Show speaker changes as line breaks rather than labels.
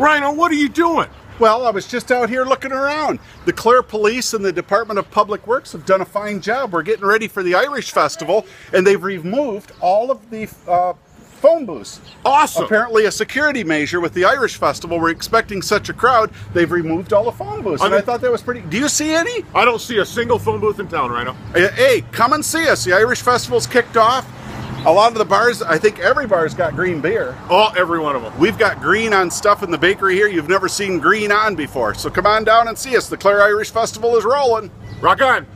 Ryno, what are you doing?
Well, I was just out here looking around. The Clare Police and the Department of Public Works have done a fine job. We're getting ready for the Irish Festival, and they've removed all of the uh, phone booths.
Awesome.
Apparently, a security measure with the Irish Festival. We're expecting such a crowd. They've removed all the phone booths,
I
and I thought that was pretty. Do you see any?
I don't see a single phone booth in town,
Ryno. Hey, come and see us. The Irish Festival's kicked off. A lot of the bars, I think every bar's got green beer.
Oh, every one of them.
We've got green on stuff in the bakery here you've never seen green on before. So come on down and see us. The Clare Irish Festival is rolling.
Rock on.